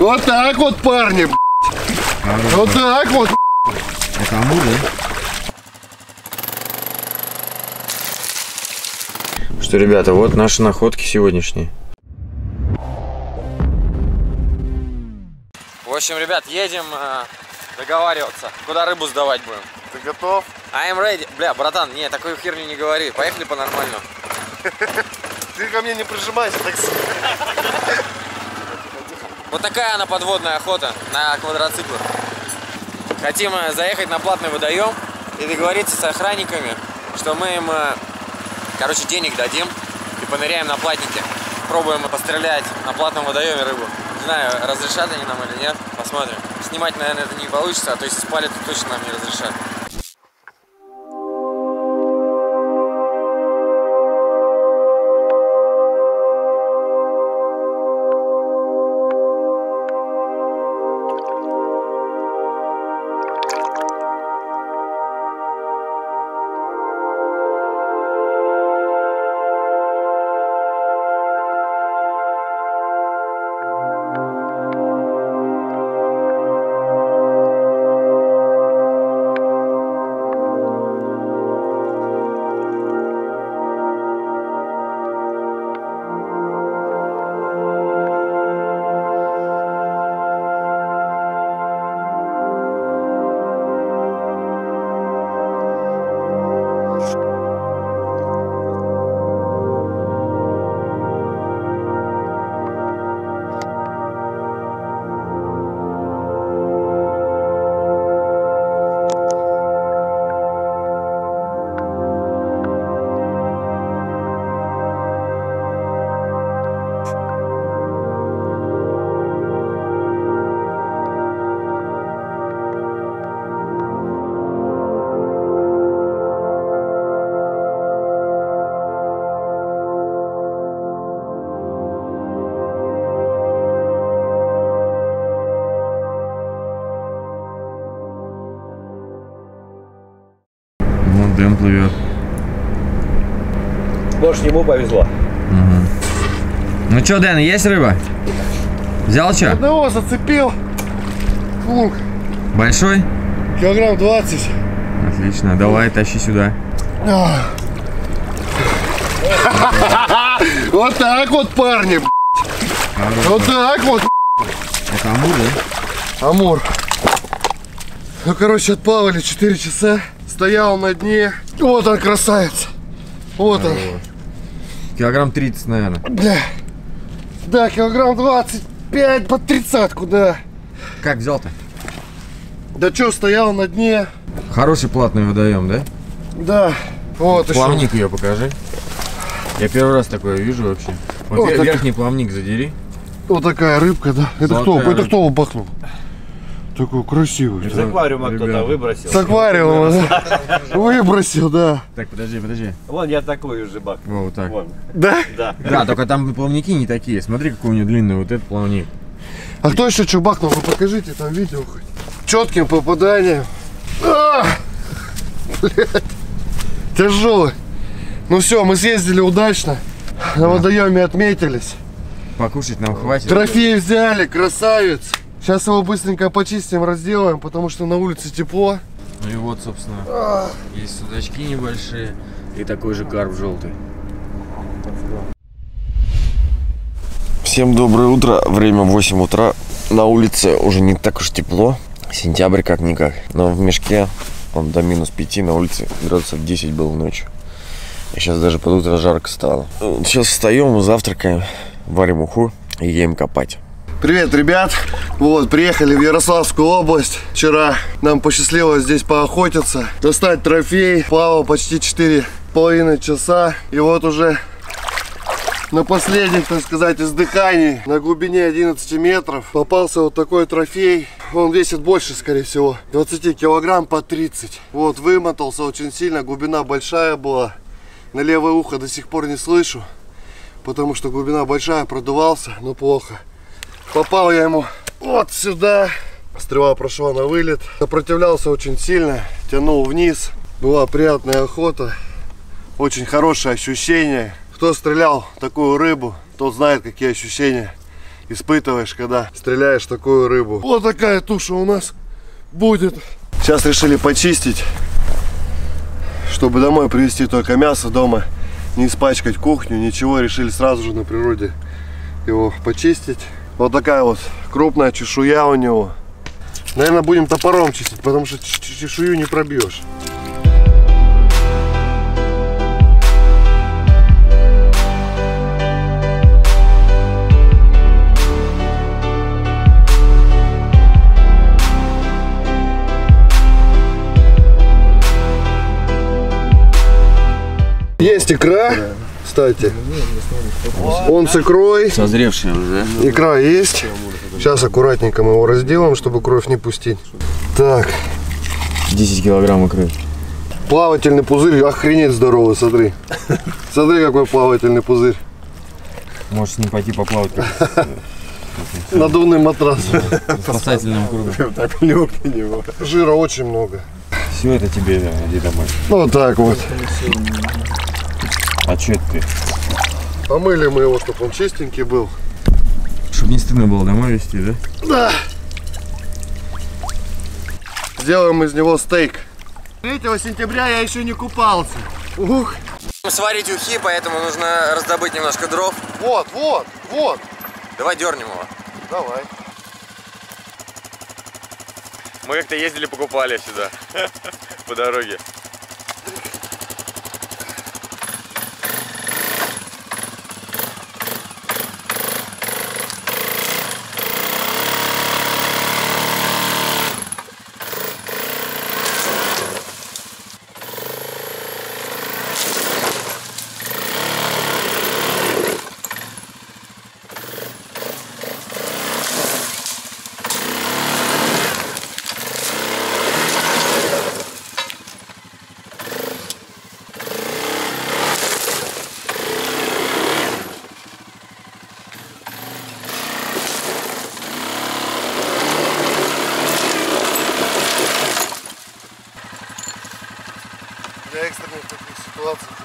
Вот так вот, парни, б***ь. Вот так вот. Это амур, да? Что, ребята, вот наши находки сегодняшние. В общем, ребят, едем э, договариваться, куда рыбу сдавать будем. Ты готов? I'm ready. Бля, братан, не, такую херню не говори. Поехали по-нормальному. Ты ко мне не прижимайся так сильно. Вот такая она подводная охота на квадроциклах. Хотим э, заехать на платный водоем и договориться с охранниками, что мы им, э, короче, денег дадим и поныряем на платнике. Пробуем пострелять на платном водоеме рыбу. Не знаю, разрешат они нам или нет. Посмотрим. Снимать, наверное, это не получится, а то если спалят, то точно нам не разрешат. Может, ему повезло. Ну что, Дэн, есть рыба? Взял что? Одного зацепил. Фу, Большой? килограмм 20. Отлично, давай, тащи сюда. Вот так вот, парни. Вот так вот. Это амур, да? Амур. Ну, короче, отплавали 4 часа. Стоял на дне. Вот он, красавец. Вот он. Килограмм 30, наверное. Бля. Да, килограмм 25 под тридцатку, да. Как взял-то? Да чё, стоял на дне. Хороший платный водоем, да? Да. Вот еще. Плавник ее покажи. Я первый раз такое вижу вообще. Вот Вот вер- так. верхний плавник задери. Вот такая рыбка, да. Это кто? Золотая Это рыбка. кто бахнул? Такой красивый. Из аквариума кто-то выбросил. С аквариума, да. Выбросил, да. Так, подожди, подожди. Вон я такой уже бак. Во, вот так. Вон. Да? Да. Да, только там плавники не такие. Смотри, какой у него длинный вот этот плавник. А кто еще что бахнул? Вы покажите там видео хоть. Четким попаданием. А! Блядь. Тяжелый. Ну все, мы съездили удачно. На водоеме отметились. Покушать нам хватит. Трофей взяли, красавец. Сейчас его быстренько почистим, разделаем, потому что на улице тепло. Ну и вот, собственно, есть судачки небольшие и такой же карп желтый. Всем доброе утро. Время 8 утра. На улице уже не так уж тепло. Сентябрь как-никак. Но в мешке он до минус 5 на улице градусов 10 был ночью. И сейчас даже под утро жарко стало. Сейчас встаем, завтракаем, варим уху и едем копать. Привет, ребят! Вот, приехали в Ярославскую область. Вчера нам посчастливилось здесь поохотиться, достать трофей. Плавал почти 4,5 часа. И вот уже на последних, так сказать, издыханий на глубине 11 метров попался вот такой трофей. Он весит больше, скорее всего, 20 килограмм по 30. Вот, вымотался очень сильно, глубина большая была. На левое ухо до сих пор не слышу, потому что глубина большая, продувался, но плохо. Попал я ему вот сюда. Стрела прошла на вылет. Сопротивлялся очень сильно, тянул вниз. Была приятная охота. Очень хорошее ощущение. Кто стрелял такую рыбу, тот знает, какие ощущения испытываешь, когда стреляешь такую рыбу. Вот такая туша у нас будет. Сейчас решили почистить, чтобы домой привезти только мясо дома, не испачкать кухню, ничего. Решили сразу же на природе его почистить. Вот такая вот крупная чешуя у него. Наверное, будем топором чистить, потому что чешую не пробьешь. Есть икра, кстати. Он с икрой. Созревший уже, Икра есть. Сейчас аккуратненько мы его разделаем, чтобы кровь не пустить. Так, 10 килограмм икры. плавательный пузырь, охренеть здоровый, смотри. Смотри, какой плавательный пузырь. Можешь с ним пойти поплавать как Надувный матрас. в спасательном кругу. Так легкий него. Жира очень много. Все это тебе, иди домой. Ну, вот так вот. А что это ты? Помыли мы его, чтобы он чистенький был. Чтобы не стыдно было домой везти, да? Да. Сделаем из него стейк. 3 сентября я еще не купался. Ух. Сварить ухи, поэтому нужно раздобыть немножко дров. Вот, вот, вот. Давай дернем его. Давай. Мы как-то ездили, покупали сюда. По дороге.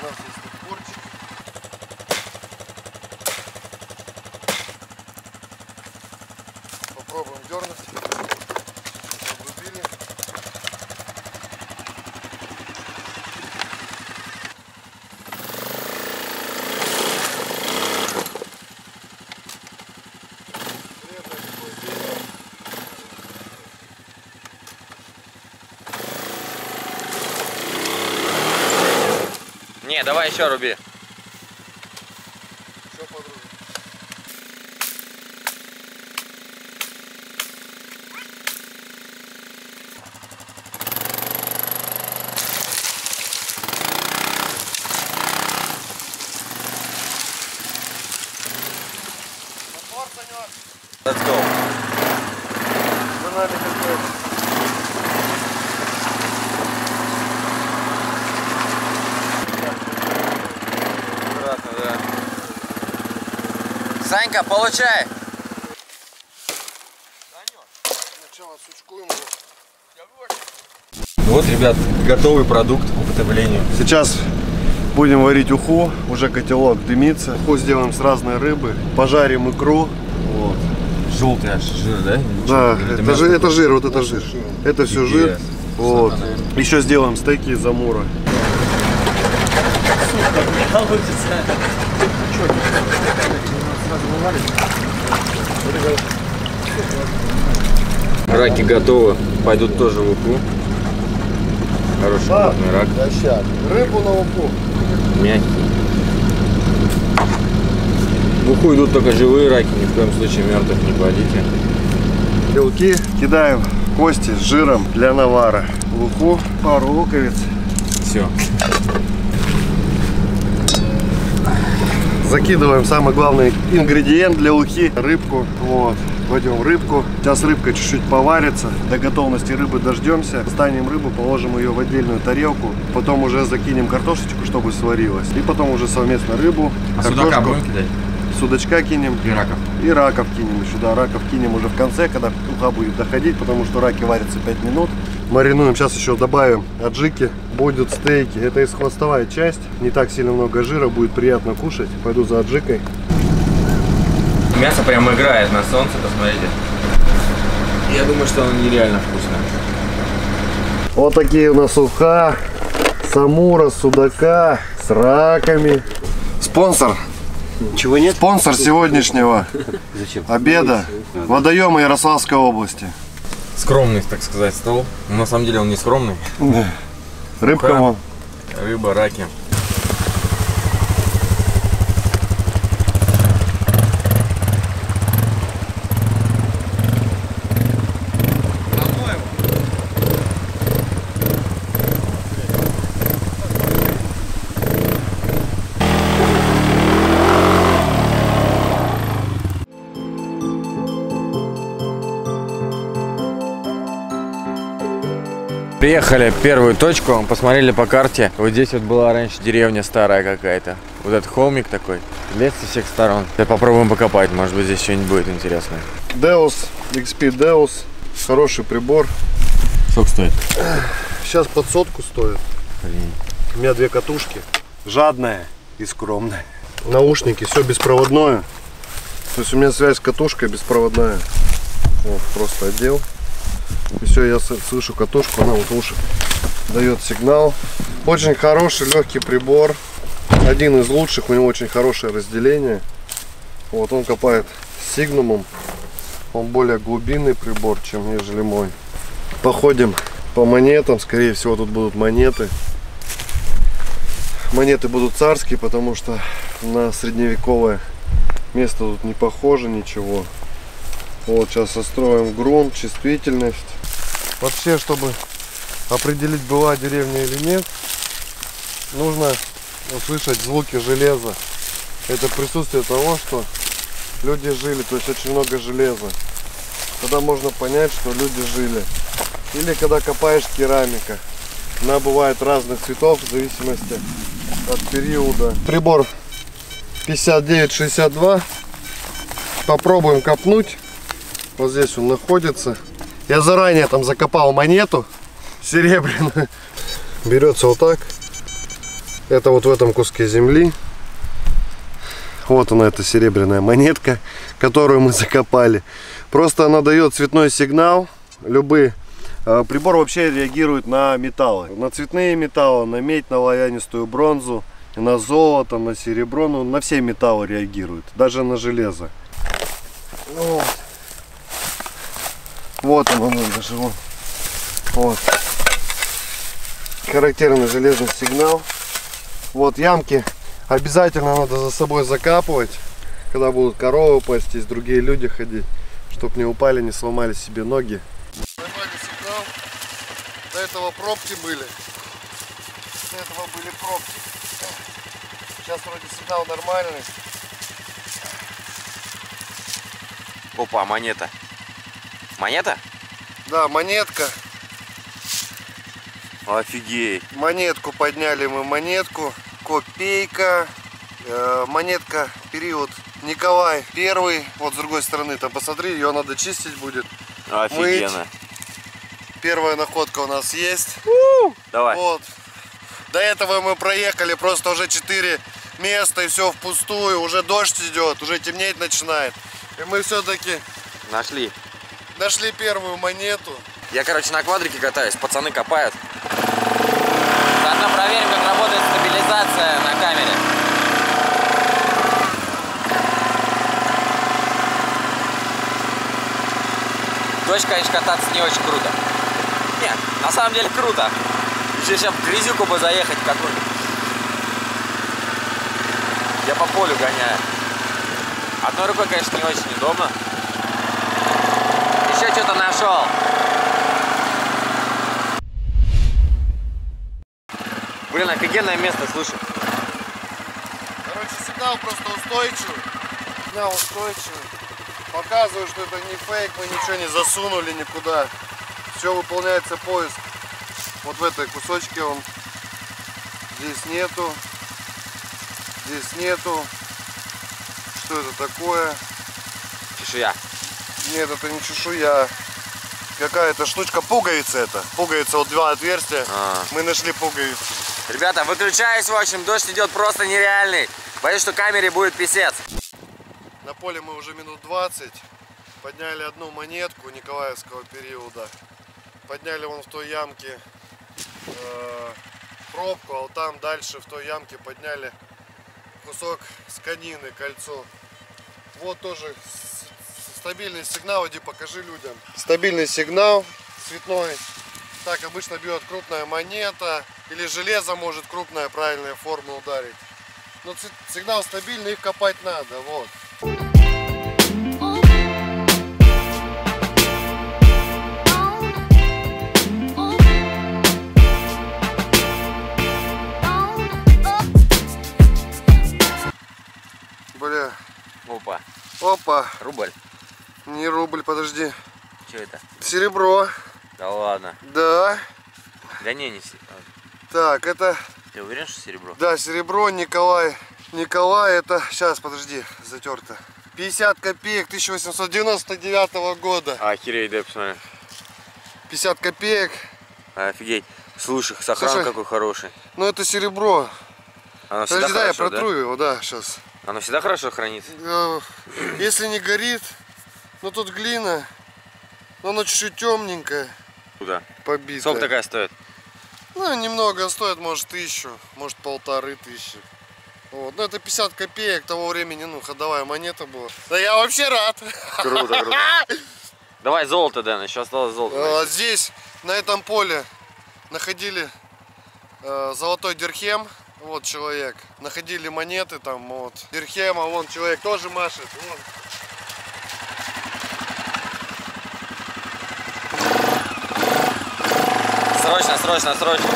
У нас есть топорчик. Попробуем дернуть. Давай еще руби. Сучкуем его. Вот, ребят, готовый продукт к употреблению. Сейчас будем варить уху, уже котелок дымится. Уху сделаем с разной рыбы, пожарим икру. Вот. Желтый аж жир, да? Да, это, мясо жир, это жир, вот это жир. Это все жир. Вот. Еще сделаем стейки из амура. Раки готовы. Пойдут тоже в уху. Хороший крупный рак. Дощак. Рыбу на уху. Мягкий. В уху идут только живые раки, ни в коем случае мертвых не кладите. Белки кидаем кости с жиром для навара. В уху пару луковиц. Все. Закидываем самый главный ингредиент для ухи рыбку. Вот. Кладем рыбку. Сейчас рыбка чуть-чуть поварится. До готовности рыбы дождемся. Достанем рыбу, положим ее в отдельную тарелку. Потом уже закинем картошечку, чтобы сварилась. И потом уже совместно рыбу, А судака картошку, будем кидать? судачка кинем. И раков. И раков кинем еще, да, раков кинем уже в конце, когда уха будет доходить, потому что раки варятся 5 минут. Маринуем, сейчас еще добавим аджики, будут стейки. Это из хвостовая часть, не так сильно много жира, будет приятно кушать. Пойду за аджикой. Мясо прям играет на солнце, посмотрите. Я думаю, что оно нереально вкусно. Вот такие у нас уха, самура, судака с раками. Спонсор. Чего нет? Спонсор сегодняшнего Зачем? обеда. Водоемы Ярославской области. Скромный, так сказать, стол. Но на самом деле он не скромный. Рыбка Уха. вон. Рыба, раки. Приехали в первую точку, посмотрели по карте. Вот здесь вот была раньше деревня старая какая-то. Вот этот холмик такой. Лес со всех сторон. Сейчас попробуем покопать, может быть здесь что-нибудь будет интересное. Deus, XP Deus. Хороший прибор. Сколько стоит? Сейчас под сотку стоит. У меня две катушки. Жадная и скромная. Наушники, все беспроводное. То есть у меня связь с катушкой беспроводная. Вот, просто одел. И все, я слышу катушку, она вот уши дает сигнал. Очень хороший, легкий прибор. Один из лучших, у него очень хорошее разделение. Вот он копает с сигнумом. Он более глубинный прибор, чем нежели мой. Походим по монетам. Скорее всего, тут будут монеты. Монеты будут царские, потому что на средневековое место тут не похоже ничего. Вот сейчас состроим грунт, чувствительность. Вообще, чтобы определить, была деревня или нет, нужно услышать звуки железа. Это присутствие того, что люди жили, то есть очень много железа. Тогда можно понять, что люди жили. Или когда копаешь керамика. Она бывает разных цветов в зависимости от периода. Прибор 5962. Попробуем копнуть. Вот здесь он находится. Я заранее там закопал монету серебряную. Берется вот так. Это вот в этом куске земли. Вот она, эта серебряная монетка, которую мы закопали. Просто она дает цветной сигнал. Любые Э, Прибор вообще реагирует на металлы. На цветные металлы, на медь, на лоянистую бронзу, на золото, на серебро. Ну, на все металлы реагирует. Даже на железо. Вот. Вот он, он, он даже вон. Вот. Характерный железный сигнал. Вот ямки обязательно надо за собой закапывать, когда будут коровы пастись, другие люди ходить, чтобы не упали, не сломали себе ноги. Поймали сигнал. До этого пробки были. До этого были пробки. Сейчас вроде сигнал нормальный. Опа, монета. Монета? Да, монетка. Офигеть. Монетку подняли мы монетку. Копейка. Э, монетка период Николай Первый. Вот с другой стороны, там посмотри, ее надо чистить будет. Офигенно. Первая находка у нас есть. Давай. Вот. До этого мы проехали просто уже 4 места и все впустую. Уже дождь идет, уже темнеть начинает. И мы все-таки Нашли. Нашли первую монету. Я, короче, на квадрике катаюсь, пацаны копают. Заодно проверим, как работает стабилизация на камере. Дочь, конечно, кататься не очень круто. Нет, на самом деле круто. Еще сейчас в грязюку бы заехать какую-нибудь. Я по полю гоняю. Одной рукой, конечно, не очень удобно. Еще что-то нашел. Блин, офигенное место, слушай. Короче, сигнал просто устойчивый. Сигнал устойчивый. Показываю, что это не фейк, мы ничего не засунули никуда. Все выполняется поиск. Вот в этой кусочке он. Здесь нету. Здесь нету. Что это такое? Нет, это не чешуя. Какая-то штучка, пуговица это. Пуговица, вот два отверстия. А. Мы нашли пуговицу. Ребята, выключаюсь, в общем, дождь идет просто нереальный. Боюсь, что камере будет писец. На поле мы уже минут 20. Подняли одну монетку Николаевского периода. Подняли вон в той ямке э, пробку, а вот там дальше в той ямке подняли кусок сканины, кольцо. Вот тоже стабильный сигнал, иди покажи людям. Стабильный сигнал цветной. Так обычно бьет крупная монета или железо может крупная правильная форма ударить. Но сигнал стабильный, их копать надо, вот. Бля, Опа, опа, рубль. Не рубль, подожди. Что это? Серебро, Да ладно. да. Да не, не се- а, Так, это, Ты уверен, что серебро? да, серебро Николай. Николай, это, сейчас, подожди, затерто. 50 копеек 1899 года. Охереть, дай посмотрю. 50 копеек. Офигеть. Слушай, сохран Слушай. какой хороший. Ну, это серебро. Оно всегда Подожди, да, я хорошо, протру его, да, сейчас. Оно всегда хорошо хранится? Если не горит, ну тут глина, но оно чуть-чуть темненькое, Куда? побитое. Сколько такая стоит? Ну, немного стоит, может, тысячу, может, полторы тысячи. Вот. Ну, это 50 копеек того времени, ну, ходовая монета была. Да я вообще рад. Круто, круто. Давай золото, Дэн, еще осталось золото. А, Здесь, на этом поле, находили э, золотой дирхем. Вот человек. Находили монеты там, вот. Дирхема, вон человек тоже машет. Вон. Срочно, срочно, срочно.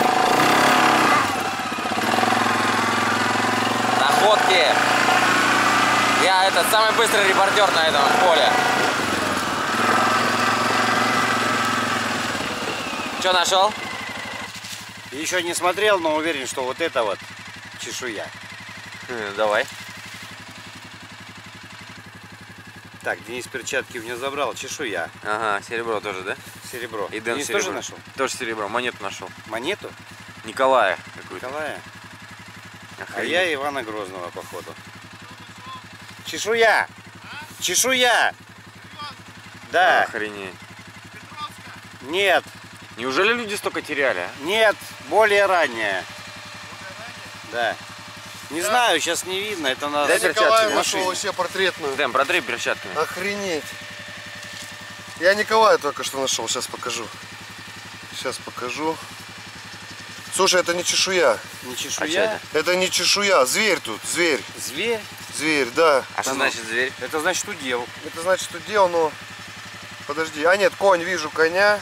Находки. Я этот самый быстрый репортер на этом поле. Что нашел? Еще не смотрел, но уверен, что вот это вот чешуя. Э, Давай. Так, Денис перчатки у меня забрал. Чешуя. Ага, серебро тоже, да? Серебро. И Дэн Денис серебро. тоже нашел? Тоже серебро, монету нашел. Монету? Николая какую-то. Николая. А Охренеть. я Ивана Грозного, походу. Чешуя! Чешуя! Да, Охренеть. нет, Неужели люди столько теряли, а? нет, более ранняя. Да. Не знаю, сейчас не видно, это надо... Дай Я перчатки машине. вообще портретную. Дэн, протри перчатками. Охренеть. Я Николая только что нашел, сейчас покажу. Сейчас покажу. Слушай, это не чешуя. Не А чешуя, это? Это не чешуя, зверь тут, зверь. зверь. Зверь, да. А что значит зверь? Это значит удел. Это значит удел, но... Подожди, а нет, конь, вижу коня.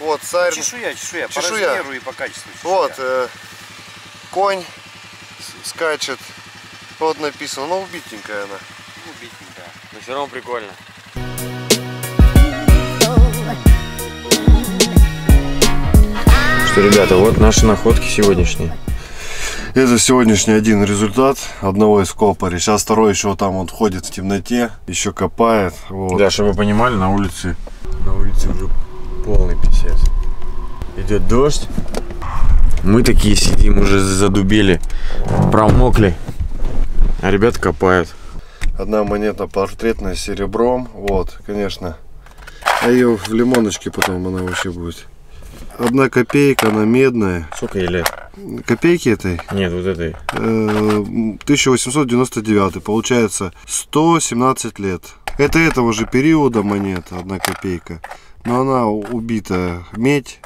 Вот, царь. Чешуя, чешуя, по Чешуя. размеру и по качеству. чешуя. Вот, э, конь скачет. Вот написано, ну убитенькая она. Ну, битенькая. Но все равно прикольно. Что, ребята, вот наши находки сегодняшние. Это сегодняшний один результат одного из копарей. Сейчас второй еще там он ходит в темноте, еще копает. Вот. Да, чтобы вы понимали, на улице, на улице уже полный писец. Идет дождь. Мы такие сидим, уже задубели, промокли. А ребята копают. Одна монета портретная с серебром. Вот, конечно. А ее в лимоночке потом она вообще будет. Одна копейка, она медная. Сколько ей лет? Копейки этой Нет, вот этой. э, 1899. Получается 117 лет. Это этого же периода монета, одна копейка. Но она убита медь.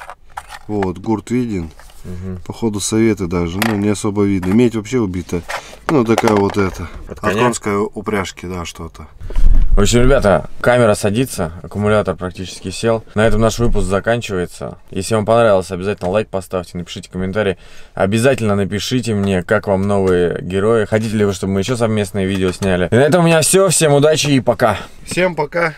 Вот, гурт виден. Походу советы даже, ну не особо видно. Медь вообще убита. Ну такая вот эта. От От коня? конской упряжки, да, что-то. В общем, ребята, камера садится, аккумулятор практически сел. На этом наш выпуск заканчивается. Если вам понравилось, обязательно лайк поставьте, напишите комментарий. Обязательно напишите мне, как вам новые герои. Хотите ли вы, чтобы мы еще совместные видео сняли. И на этом у меня все. Всем удачи и пока. Всем пока.